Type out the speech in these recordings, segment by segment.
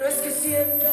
No es que sienta.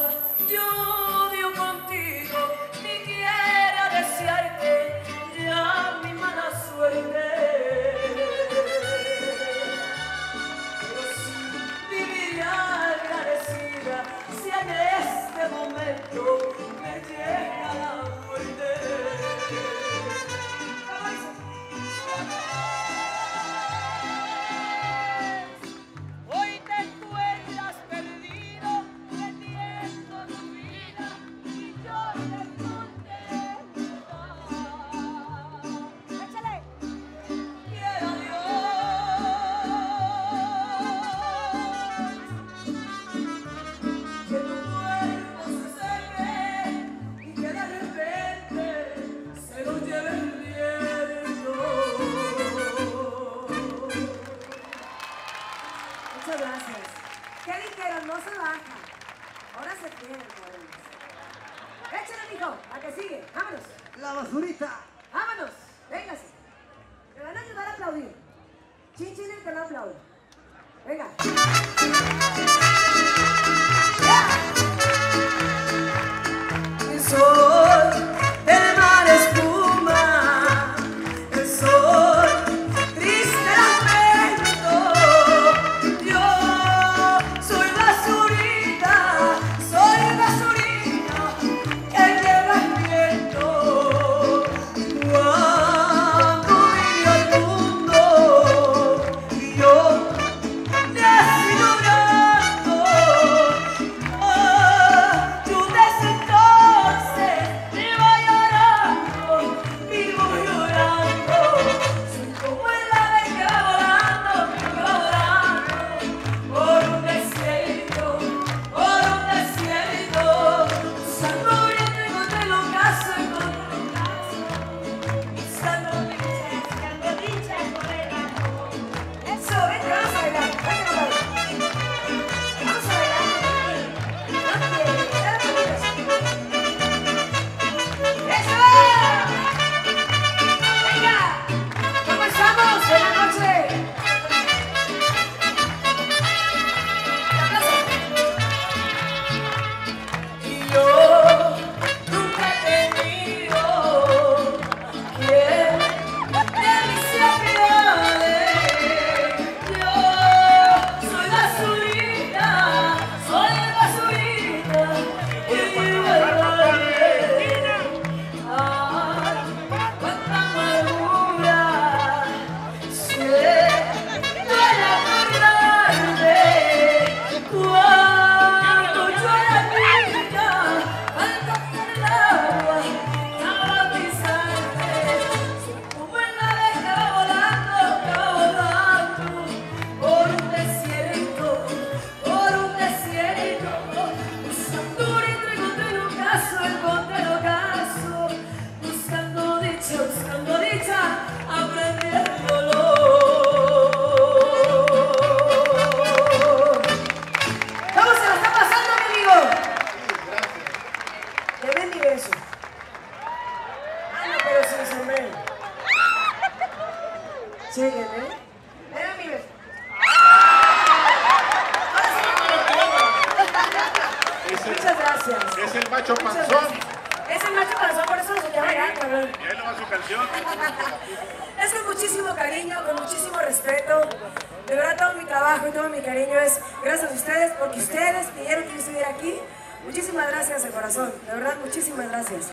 La basurita. Vámonos. Véngase. Me van a ayudar a aplaudir. Chinchin chin, el que no aplaude. Venga. Ese macho panzón, por eso lo es con muchísimo cariño, con muchísimo respeto. De verdad, todo mi trabajo y todo mi cariño es gracias a ustedes, porque ustedes pidieron que yo estuviera aquí. Muchísimas gracias de corazón, de verdad, muchísimas gracias.